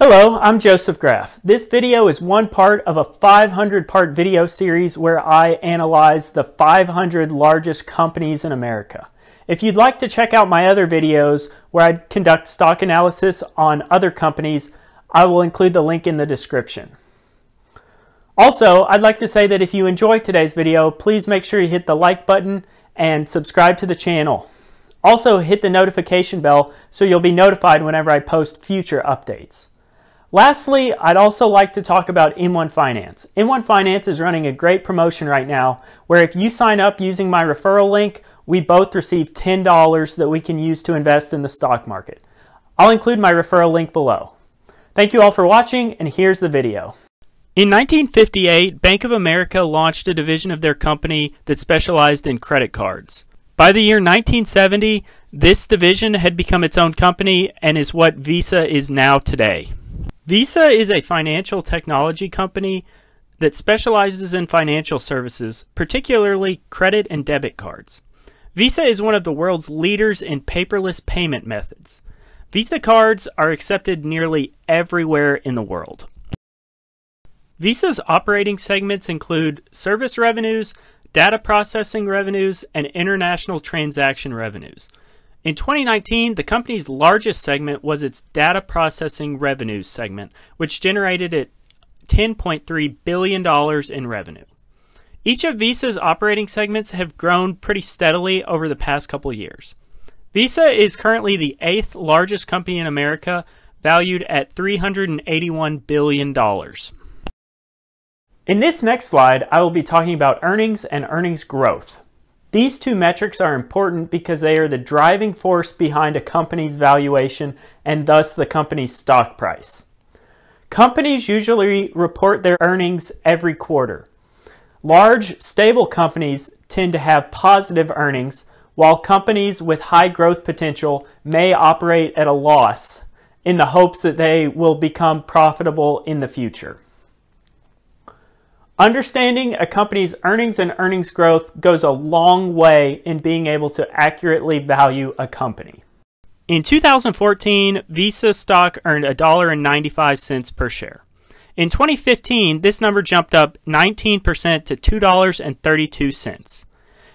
Hello, I'm Joseph Graf. This video is one part of a 500 part video series where I analyze the 500 largest companies in America. If you'd like to check out my other videos where I conduct stock analysis on other companies, I will include the link in the description. Also, I'd like to say that if you enjoyed today's video, please make sure you hit the like button and subscribe to the channel. Also, hit the notification bell so you'll be notified whenever I post future updates. Lastly, I'd also like to talk about M1 Finance. M1 Finance is running a great promotion right now where if you sign up using my referral link, we both receive $10 that we can use to invest in the stock market. I'll include my referral link below. Thank you all for watching, and here's the video. In 1958, Bank of America launched a division of their company that specialized in credit cards. By the year 1970, this division had become its own company and is what Visa is now today. Visa is a financial technology company that specializes in financial services, particularly credit and debit cards. Visa is one of the world's leaders in paperless payment methods. Visa cards are accepted nearly everywhere in the world. Visa's operating segments include service revenues, data processing revenues, and international transaction revenues. In 2019, the company's largest segment was its data processing revenues segment, which generated it $10.3 billion in revenue. Each of Visa's operating segments have grown pretty steadily over the past couple years. Visa is currently the eighth largest company in America, valued at $381 billion. In this next slide, I will be talking about earnings and earnings growth. These two metrics are important because they are the driving force behind a company's valuation and thus the company's stock price. Companies usually report their earnings every quarter. Large, stable companies tend to have positive earnings, while companies with high growth potential may operate at a loss in the hopes that they will become profitable in the future. Understanding a company's earnings and earnings growth goes a long way in being able to accurately value a company. In 2014, Visa stock earned $1.95 per share. In 2015, this number jumped up 19% to $2.32.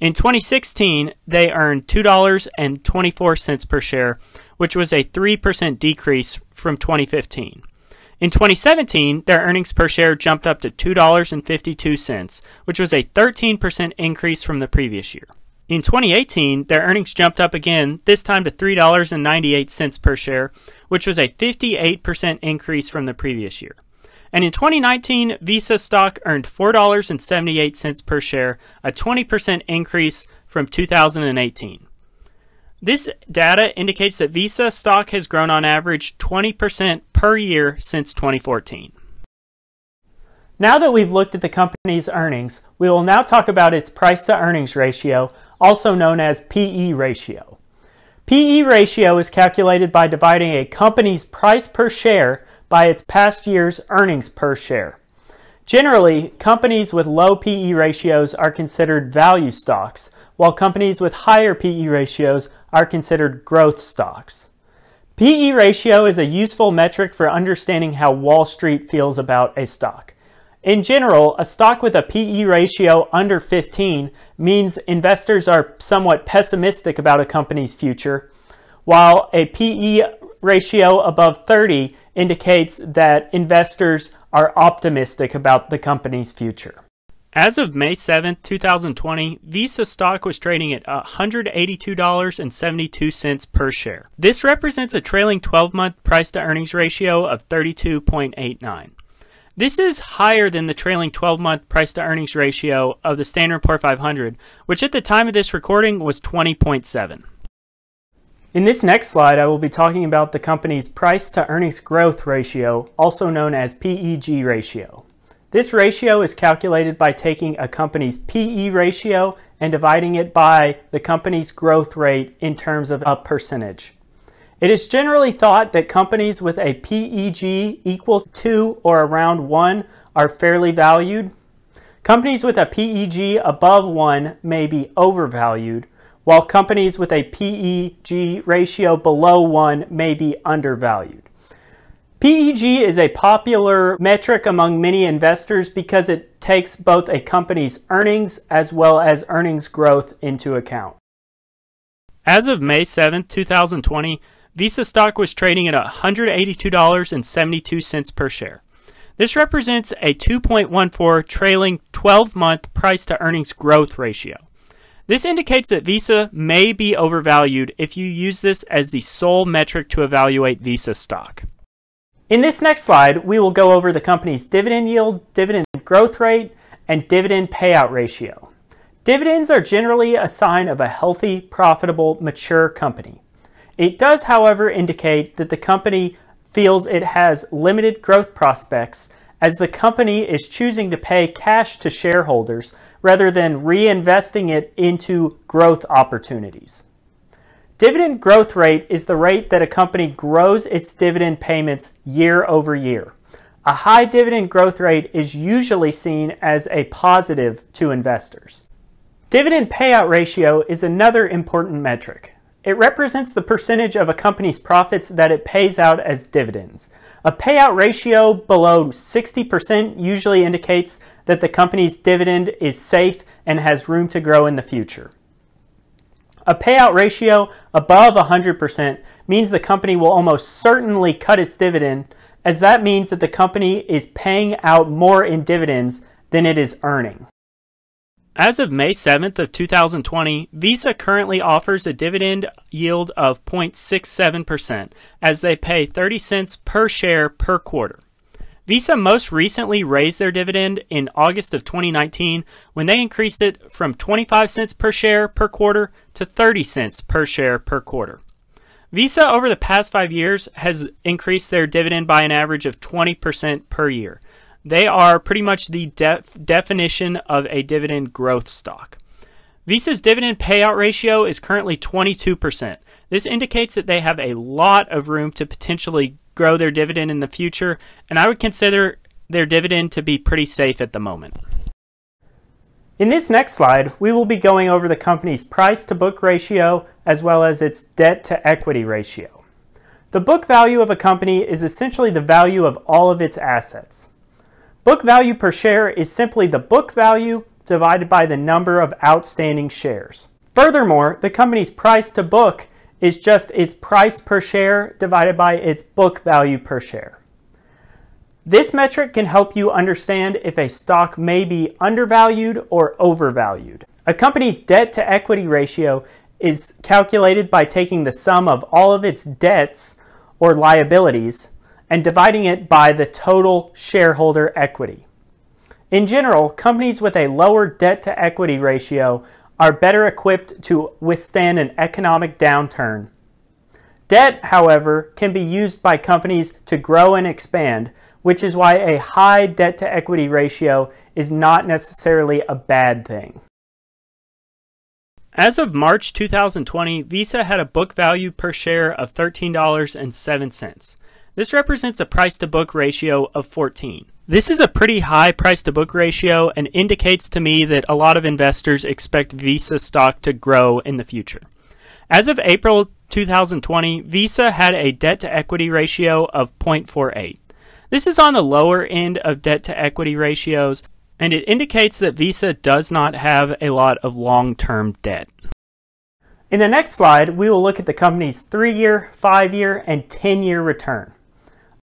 In 2016, they earned $2.24 per share, which was a 3% decrease from 2015. In 2017, their earnings per share jumped up to $2.52, which was a 13% increase from the previous year. In 2018, their earnings jumped up again, this time to $3.98 per share, which was a 58% increase from the previous year. And in 2019, Visa stock earned $4.78 per share, a 20% increase from 2018. This data indicates that Visa stock has grown on average 20% per year since 2014. Now that we've looked at the company's earnings, we will now talk about its price to earnings ratio, also known as PE ratio. PE ratio is calculated by dividing a company's price per share by its past year's earnings per share. Generally, companies with low PE ratios are considered value stocks, while companies with higher PE ratios are considered growth stocks. PE ratio is a useful metric for understanding how Wall Street feels about a stock. In general, a stock with a PE ratio under 15 means investors are somewhat pessimistic about a company's future, while a PE ratio above 30 indicates that investors are optimistic about the company's future. As of May 7, 2020, Visa stock was trading at $182.72 per share. This represents a trailing 12 month price to earnings ratio of 32.89. This is higher than the trailing 12 month price to earnings ratio of the Standard Poor 500, which at the time of this recording was 20.7. In this next slide, I will be talking about the company's price to earnings growth ratio, also known as PEG ratio. This ratio is calculated by taking a company's PE ratio and dividing it by the company's growth rate in terms of a percentage. It is generally thought that companies with a PEG equal to or around 1 are fairly valued. Companies with a PEG above 1 may be overvalued, while companies with a PEG ratio below 1 may be undervalued. PEG is a popular metric among many investors because it takes both a company's earnings as well as earnings growth into account. As of May 7, 2020, Visa stock was trading at $182.72 per share. This represents a 2.14 trailing 12 month price to earnings growth ratio. This indicates that Visa may be overvalued if you use this as the sole metric to evaluate Visa stock. In this next slide, we will go over the company's dividend yield, dividend growth rate, and dividend payout ratio. Dividends are generally a sign of a healthy, profitable, mature company. It does, however, indicate that the company feels it has limited growth prospects as the company is choosing to pay cash to shareholders rather than reinvesting it into growth opportunities. Dividend growth rate is the rate that a company grows its dividend payments year over year. A high dividend growth rate is usually seen as a positive to investors. Dividend payout ratio is another important metric. It represents the percentage of a company's profits that it pays out as dividends. A payout ratio below 60% usually indicates that the company's dividend is safe and has room to grow in the future. A payout ratio above 100% means the company will almost certainly cut its dividend, as that means that the company is paying out more in dividends than it is earning. As of May 7th of 2020, Visa currently offers a dividend yield of 0.67% as they pay 30 cents per share per quarter. Visa most recently raised their dividend in August of 2019 when they increased it from 25 cents per share per quarter to 30 cents per share per quarter. Visa over the past five years has increased their dividend by an average of 20% per year. They are pretty much the def definition of a dividend growth stock. Visa's dividend payout ratio is currently 22%. This indicates that they have a lot of room to potentially grow their dividend in the future, and I would consider their dividend to be pretty safe at the moment. In this next slide, we will be going over the company's price to book ratio as well as its debt to equity ratio. The book value of a company is essentially the value of all of its assets. Book value per share is simply the book value divided by the number of outstanding shares. Furthermore, the company's price to book is just its price per share divided by its book value per share. This metric can help you understand if a stock may be undervalued or overvalued. A company's debt to equity ratio is calculated by taking the sum of all of its debts or liabilities and dividing it by the total shareholder equity. In general, companies with a lower debt to equity ratio are better equipped to withstand an economic downturn. Debt, however, can be used by companies to grow and expand, which is why a high debt to equity ratio is not necessarily a bad thing. As of March 2020, Visa had a book value per share of $13.07. This represents a price to book ratio of 14. This is a pretty high price to book ratio and indicates to me that a lot of investors expect Visa stock to grow in the future. As of April 2020, Visa had a debt to equity ratio of 0.48. This is on the lower end of debt to equity ratios, and it indicates that Visa does not have a lot of long term debt. In the next slide, we will look at the company's 3 year, 5 year, and 10 year return.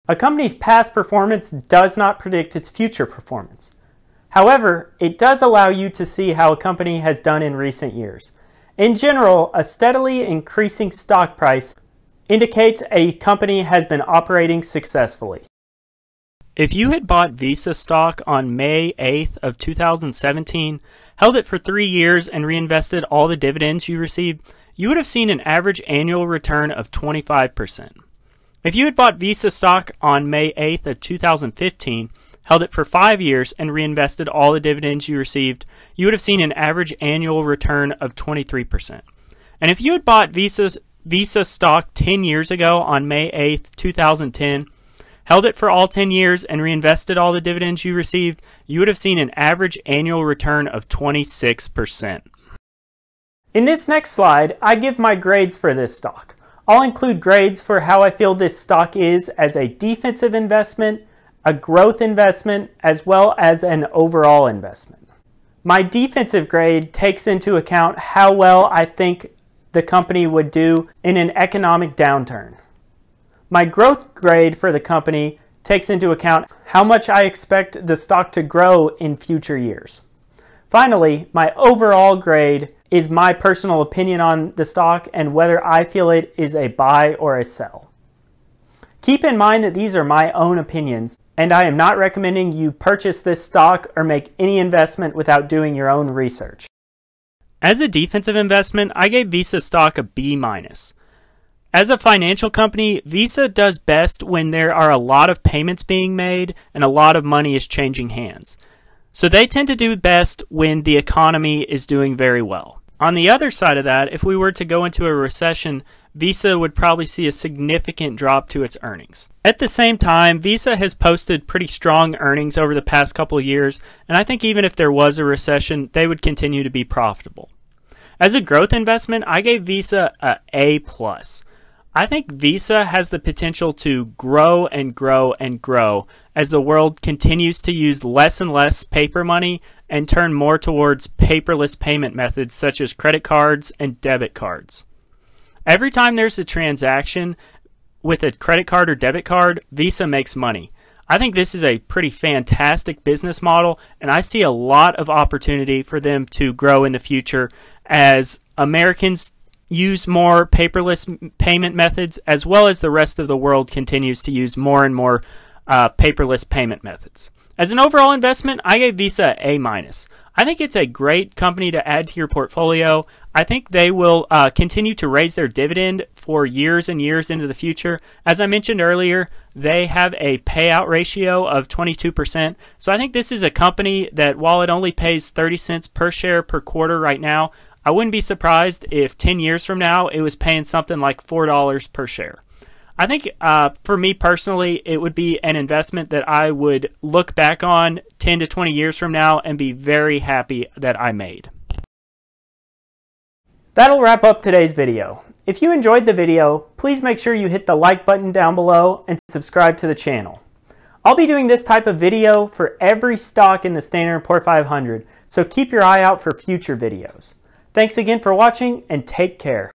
A company's past performance does not predict its future performance. However, it does allow you to see how a company has done in recent years. In general, a steadily increasing stock price indicates a company has been operating successfully. If you had bought Visa stock on May 8th of 2017, held it for 3 years and reinvested all the dividends you received, you would have seen an average annual return of 25%. If you had bought Visa stock on May 8th of 2015, held it for five years, and reinvested all the dividends you received, you would have seen an average annual return of 23%. And if you had bought Visa's, Visa stock 10 years ago on May 8th, 2010, held it for all 10 years, and reinvested all the dividends you received, you would have seen an average annual return of 26%. In this next slide, I give my grades for this stock. I'll include grades for how I feel this stock is as a defensive investment, a growth investment, as well as an overall investment. My defensive grade takes into account how well I think the company would do in an economic downturn. My growth grade for the company takes into account how much I expect the stock to grow in future years. Finally, my overall grade is my personal opinion on the stock and whether I feel it is a buy or a sell. Keep in mind that these are my own opinions, and I am not recommending you purchase this stock or make any investment without doing your own research. As a defensive investment, I gave Visa stock a B minus. As a financial company, Visa does best when there are a lot of payments being made and a lot of money is changing hands. So they tend to do best when the economy is doing very well. On the other side of that, if we were to go into a recession, Visa would probably see a significant drop to its earnings. At the same time, Visa has posted pretty strong earnings over the past couple of years, and I think even if there was a recession, they would continue to be profitable. As a growth investment, I gave Visa a A plus. I think Visa has the potential to grow and grow and grow as the world continues to use less and less paper money and turn more towards paperless payment methods such as credit cards and debit cards. Every time there's a transaction with a credit card or debit card, Visa makes money. I think this is a pretty fantastic business model, and I see a lot of opportunity for them to grow in the future as Americans use more paperless payment methods, as well as the rest of the world continues to use more and more uh, paperless payment methods. As an overall investment, I gave Visa A minus. I think it's a great company to add to your portfolio. I think they will uh, continue to raise their dividend for years and years into the future. As I mentioned earlier, they have a payout ratio of 22%. So I think this is a company that, while it only pays 30 cents per share per quarter right now, I wouldn't be surprised if 10 years from now it was paying something like $4 per share. I think uh, for me personally, it would be an investment that I would look back on 10 to 20 years from now and be very happy that I made. That'll wrap up today's video. If you enjoyed the video, please make sure you hit the like button down below and subscribe to the channel. I'll be doing this type of video for every stock in the Standard & Poor 500, so keep your eye out for future videos. Thanks again for watching and take care.